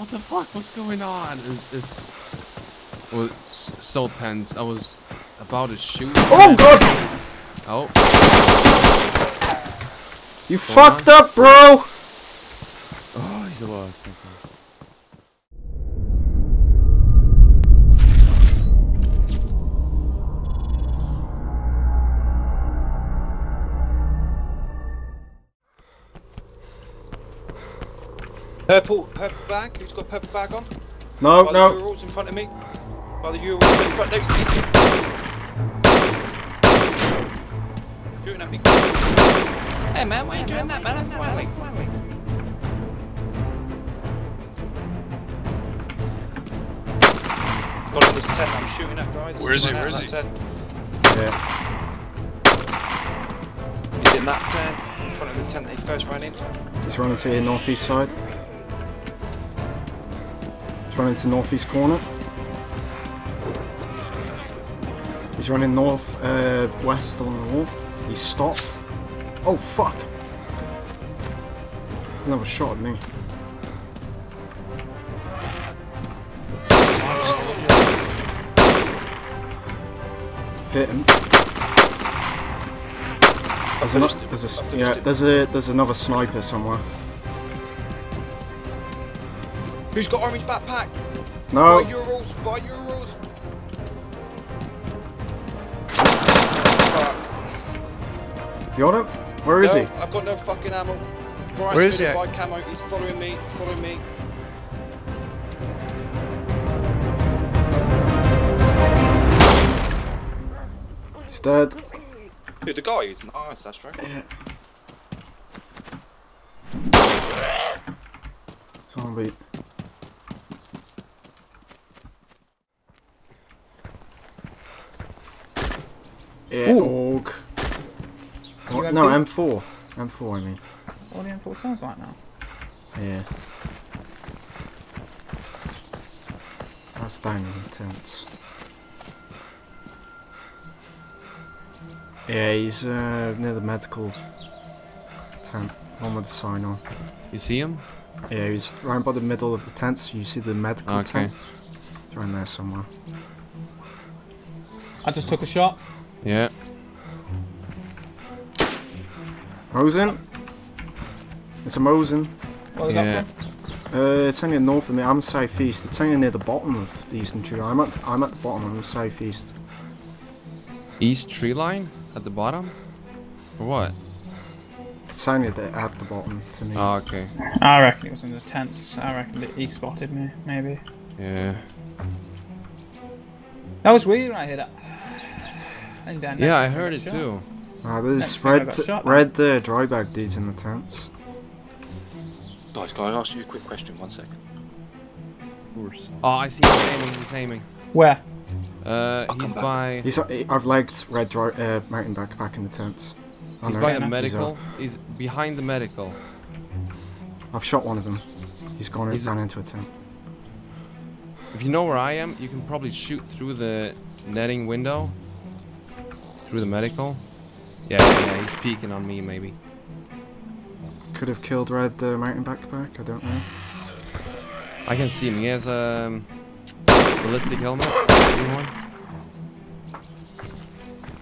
What the fuck? What's going on? It's, it's it was so tense. I was about to shoot. Oh god! Oh. You fucked on? up, bro! Oh, he's alive. Purple, purple bag. Who's got purple bag on? No, By no. The Urals in front of me. By the Urals in front of me. Shooting at me. Hey man, why are you doing that, man? I'm flying. Got on this tent I'm shooting at, guys. Where is he? Run Where out is that he? Tent. Yeah. He's in that tent. In front of the tent that he first ran into. He's running to the northeast side. Running to northeast corner. He's running north, uh, west along the wall. He's stopped. Oh fuck! Another shot at me. Hit him. There's, him. there's a, yeah, there's a there's another sniper somewhere. Who's got orange backpack? No, By Urals. By Urals. Fuck. you got him? Where is no, he? I've got no fucking ammo. Right, Where is he good. By camo. He's following me. He's following me. He's dead. Who, the guy who's nice, that's right. Zombie. Yeah, org. You no, good? M4. M4, I mean. What the M4 sounds like now. Yeah. That's down in the tents. Yeah, he's uh, near the medical tent. One with the sign on. You see him? Yeah, he's right by the middle of the tents. You see the medical ah, Okay. tent? He's around there somewhere. I just took a shot. Yeah. Mosin? It's a Mosin. What was Yeah. that from? Uh, it's only north of me. I'm southeast. It's only near the bottom of the eastern tree. I'm at I'm at the bottom. I'm southeast. East tree line at the bottom. Or what? It's only at the, at the bottom to me. Oh, okay. I reckon it was in the tents. I reckon that he spotted me, maybe. Yeah. That was weird when I heard that. And then Yeah, I heard it shot. too. Ah, Next there's I red got shot, red uh, dry bag dudes in the tents. Guys, can I ask you a quick question? One second. Oh, I see him aiming. He's aiming. Where? Uh, I'll he's by. He's. I've legged red dry uh, mountain backpack in the tents. I He's know. by the medical. He's behind the medical. I've shot one of them. He's gone and He's- ran into a tent. If you know where I am, you can probably shoot through the netting window. Through the medical. Yeah, yeah, yeah, he's peeking on me, maybe. Could have killed red uh, mountain backpack. I don't know. I can see him. He has a um, ballistic helmet. Blue.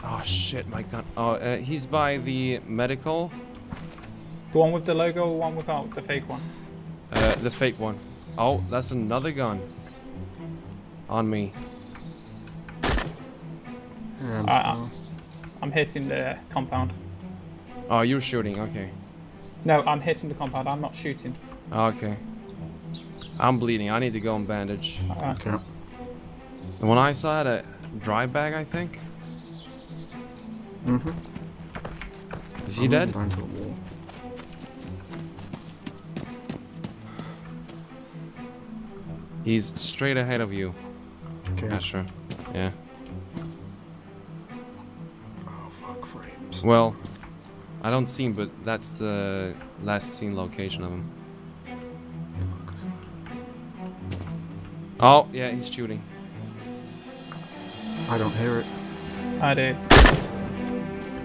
Oh shit, my gun. Oh, uh, he's by the medical. The one with the logo or one without the fake one? Uh, the fake one. Oh, that's another gun. On me. Um, I- I- I'm hitting the compound. Oh, you're shooting. Okay. No, I'm hitting the compound. I'm not shooting. Okay. I'm bleeding. I need to go on bandage. Okay. The one I saw had a dry bag, I think. Mhm. Is he I'm dead? Down to the wall. He's straight ahead of you. Okay. Yeah, sure. Yeah. Well, I don't see him, but that's the last seen location of him. Oh, yeah, he's shooting. I don't hear it. I do.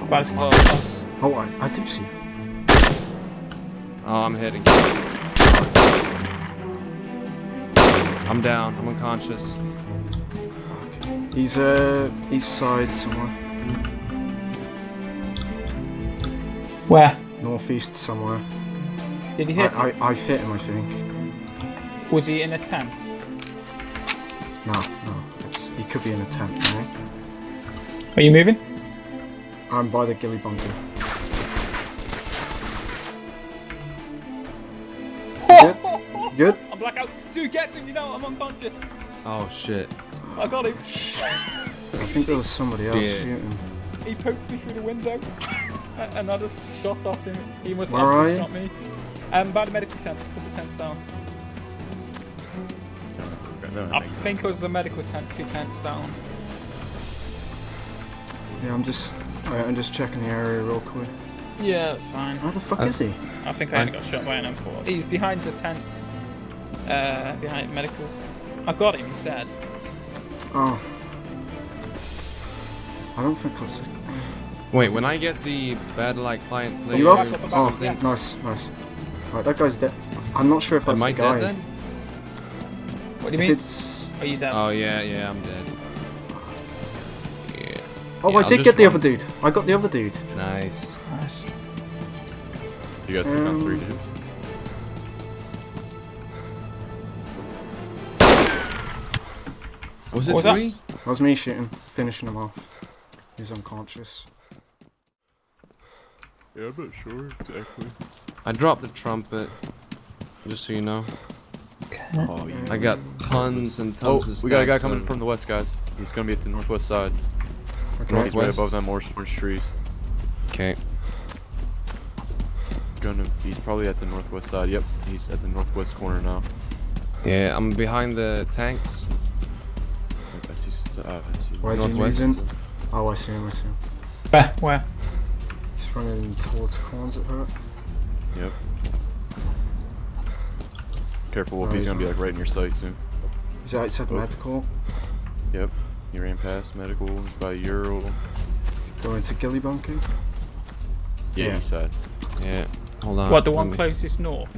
But it's Close. close. Oh, I, I do see. it. Oh, I'm hitting. I'm down. I'm unconscious. He's uh east side somewhere. Where? Northeast somewhere. Did he I, hit? I, I've hit him, I think. Was he in a tent? No, no. It's, he could be in a tent, right? Are you moving? I'm by the ghillie bunker. Good? Good? I'm blackout. Dude, get him. You know I'm unconscious. Oh shit. I got him. I think there was somebody else Yeah. shooting. He poked me through the window, A- and I just shot at him. He must Where have are to you? shot me. Um, by the medical tent. Put the tents down. I think it was the medical tent. Two tents down. Yeah, I'm just alright, I'm just checking the area real quick. Yeah, that's fine. Where the fuck Uh, is he? I think I only got shot by an M4. He's behind the tent. Uh, behind medical. I got him. He's dead. Oh. I don't think I'll see. Wait, when I get the bad like client Are player, you up? Back up, back Oh, up, yes. nice, nice. Right, that guy's dead. I'm not sure if that's am I the guy. dead then? What do you If mean? it's... Are you dead? Oh yeah, yeah, I'm dead. Yeah. Oh, Yeah, I I'll did get the run. other dude. I got the other dude. Nice. Nice. You guys think I'm Um, three two? Was it What was three? That was me shooting, finishing him off. He's unconscious. Yeah, I'm not sure exactly. I dropped the trumpet. Just so you know, Oh, yeah. I got tons and Oh, tons of stuff. we got a guy coming of- from the west, guys. He's gonna be at the northwest side. Okay. He's right Northwest? above them orange, orange trees. Okay. Gonna be probably at the northwest side. Yep, he's at the northwest corner now. Yeah, I'm behind the tanks. I see. Uh, I see. Where's he Northwest. moving? Oh, I see him, I see him. Where? Where? He's running towards the corners at her. Yep. Careful, Wolf. Oh, he's he's gonna be like right in your sight soon. He's outside the Oh. medical. Yep. He ran past medical by Ural. Going to ghillie bunker. Yeah, Yeah. east side. Yeah. Hold on. What, the one closest north?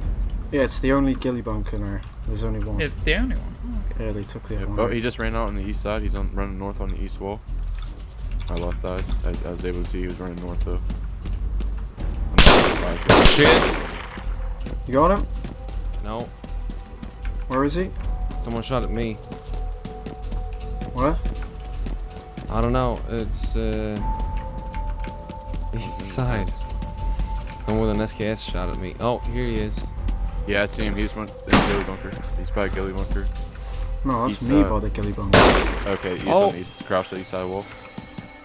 Yeah, it's the only ghillie bunker there. There's only one. Is the only one? Oh, okay. Yeah, they took the Yep. other oh, one. Oh, he just ran out on the east side. He's on running north on the east wall. I lost eyes. I, I was able to see he was running north though. I'm not surprised. Shit. You got him? No. Where is he? Someone shot at me. Where? I don't know. It's uh east side. Someone with an SKS shot at me. Oh, here he is. Yeah, I see him. He's one. There's Ghillie Bunker. He's by Ghillie Bunker. No, that's He's, me uh, by the ghillie bunker. Okay, he's Oh. on the east. Crouched at the east side wall.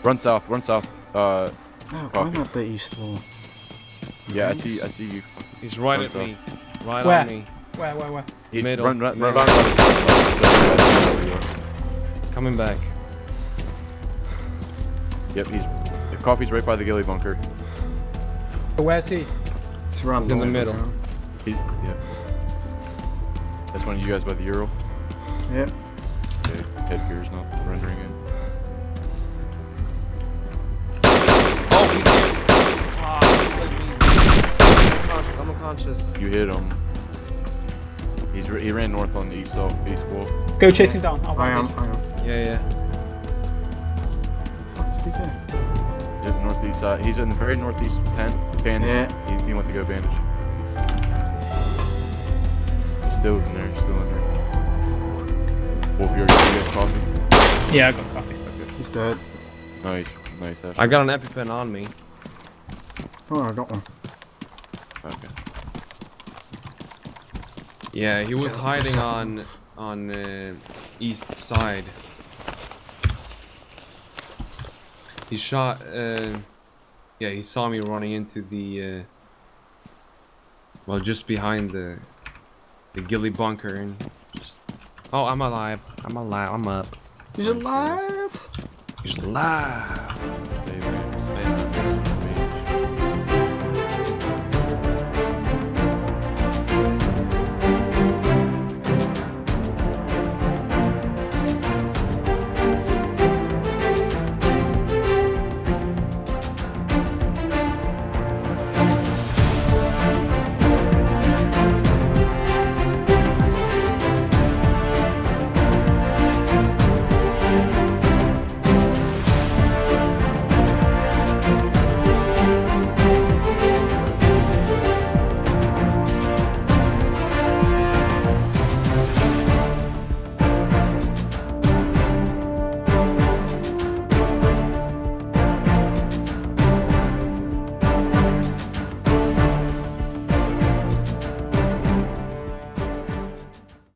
Run south. Run south. Uh, Oh, Copy. I'm at the east wall. Yeah, I see. I see you. He's right at me. Right Where? on me. Where? Where? Where? He's Middle. run. Run. Run. Middle. run, run, run. Coming back. Yep, he's. The coffee's right by the Ghillie Bunker. Where's he? He's around He's in the middle. now. He, yeah. That's one of you guys by the Ural. Yeah. Okay, headgear's not rendering in. Unconscious. You hit him. He's r- he ran north on the east south east wall. Go chase him down. I'll I am, I am. Yeah, yeah. Fuck did he go? He's the northeast side. He's in the very northeast tent. Bandage. Yeah. He, he went to go bandage. He's still in there. He's still in there. Wolf, you're gonna coffee. Yeah, I got coffee. Okay. He's dead. Nice. Nice. Ashley. I got an EpiPen on me. Oh, I got one. Okay. Yeah, he was hiding on on uh, east side. He shot. Uh, yeah, he saw me running into the. Uh, well, just behind the the ghillie bunker and just. Oh, I'm alive. I'm alive. I'm up. He's alive! He's alive.